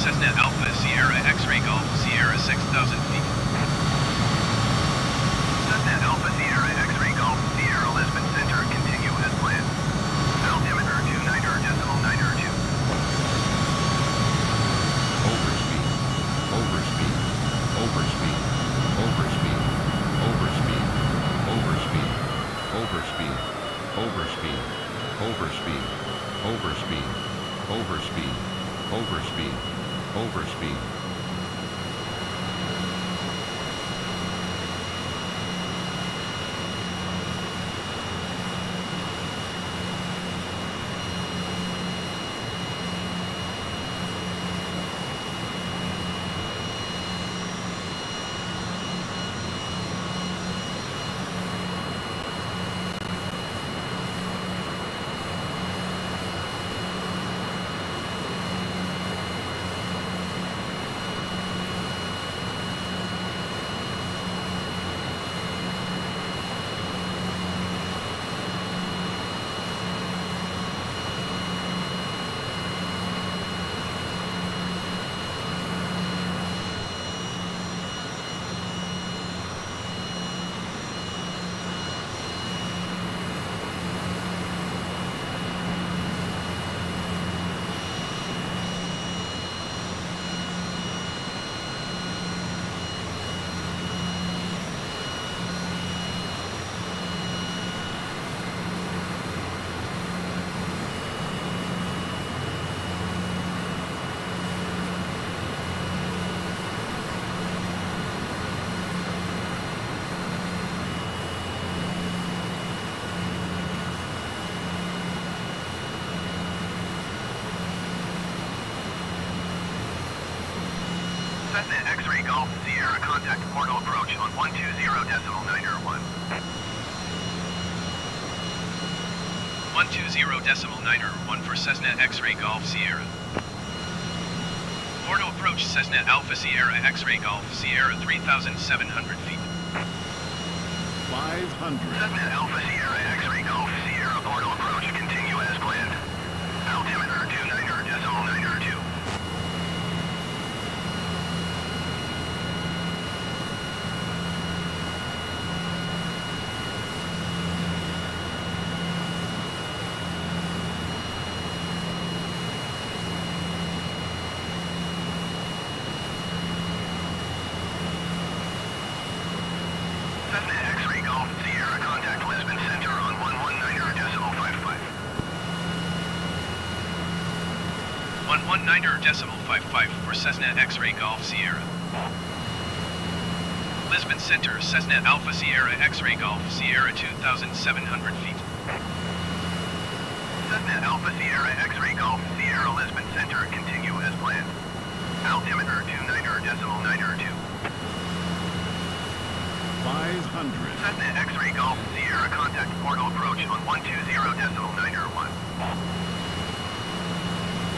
Cessna Alpha Sierra X-ray Golf Sierra 6000 feet. decimal niner, one for Cessna X-ray Golf Sierra. Bordeaux approach Cessna Alpha Sierra X-ray Golf Sierra 3,700 feet. 500. Cessna Alpha Sierra X-ray Golf Sierra Bordeaux approach continue as planned. Altimeter 29er, decimal niner 2. 119 decimal 55 for Cessna X-ray Golf Sierra. Lisbon Center Cessna Alpha Sierra X-ray Golf Sierra 2,700 feet. Cessna Alpha Sierra X-ray Golf Sierra Lisbon Center continue as planned. Altimeter 29 decimal 902. 500. Cessna X-ray Golf Sierra contact Porto approach on 120 decimal 901.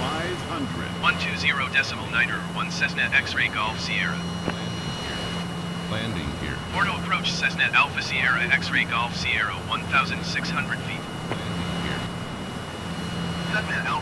500. 120 decimal 901 Cessna X-ray Golf Sierra. Landing here. Porto approach Cessna Alpha Sierra X-ray Golf Sierra 1,600 feet. Landing gear. Cessna Alpha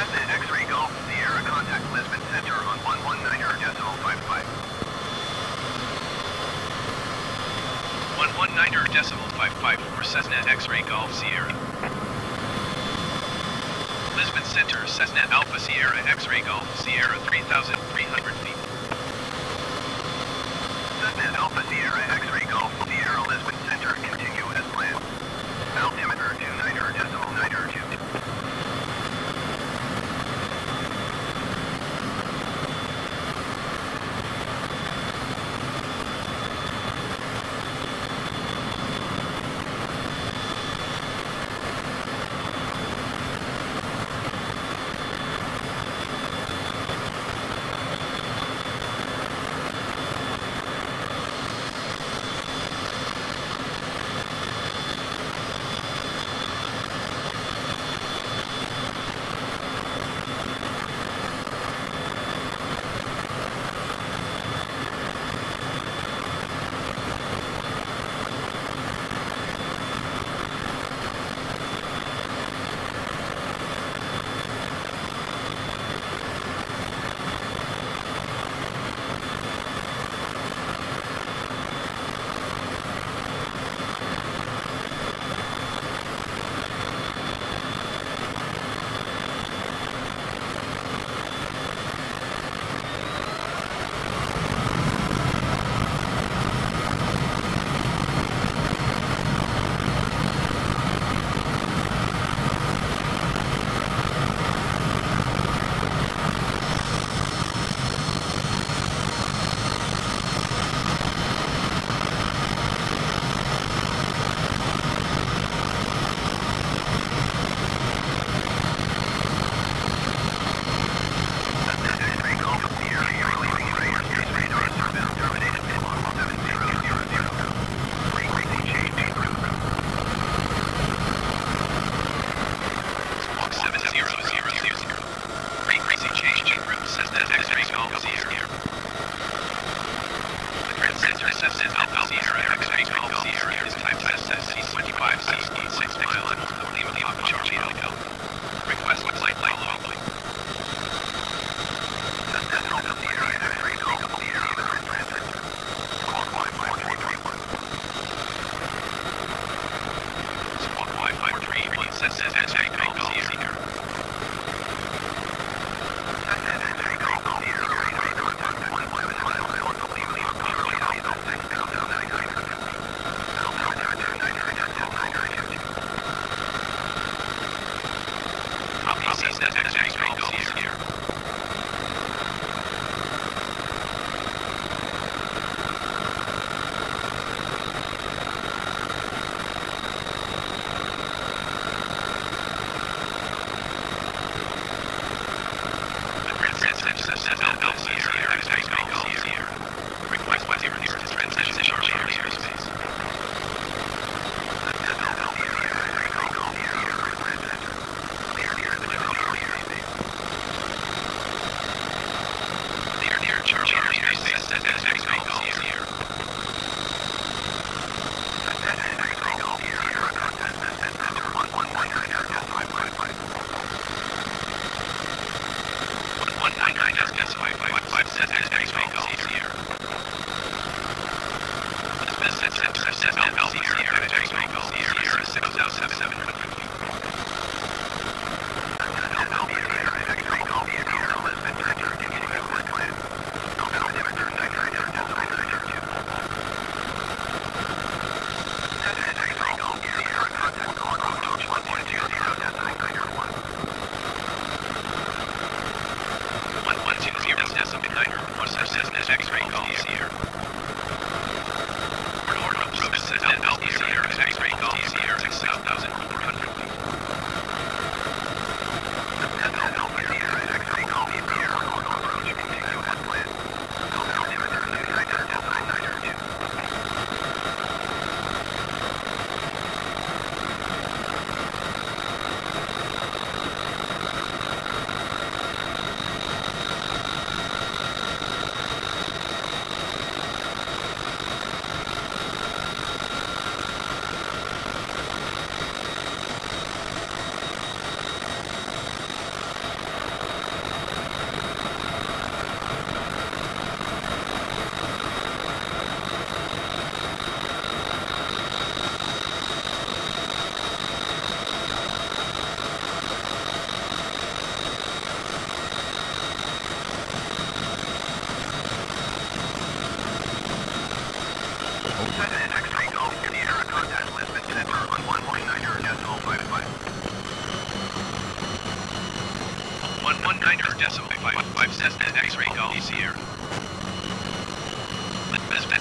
Cessna X-Ray Golf, Sierra contact Lisbon Center on 119er decimal 55. 119er decimal 55 for Cessna X-Ray Golf Sierra. Lisbon Center, Cessna Alpha Sierra X-Ray Golf Sierra 3,300 feet. Cessna Alpha Sierra X-Ray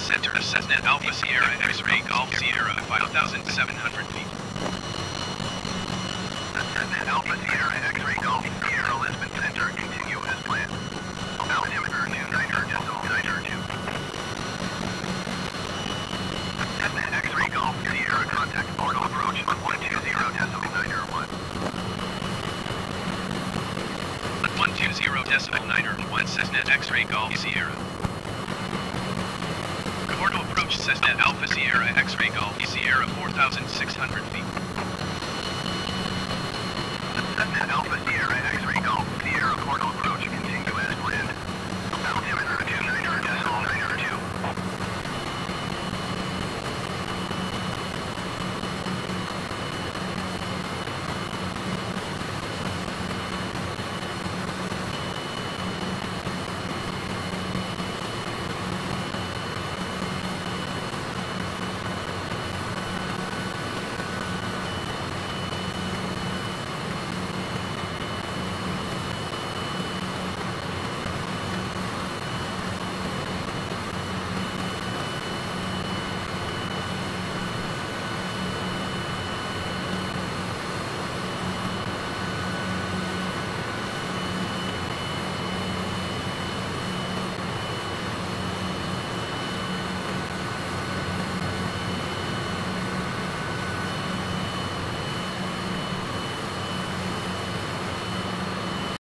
Center Cessna Alpha Sierra X-ray Golf Sierra five thousand seven hundred feet. Cessna Alpha Sierra X-ray Golf Sierra Lisbon Center continue as planned. Altimeter two niner decimal niner two. Cessna X-ray Golf Sierra contact Porto approach on one two zero decimal niner one. One two zero decimal niner one Cessna X-ray Golf Sierra. Approach Cessna Alpha Sierra X-ray Golf Sierra 4,600 feet.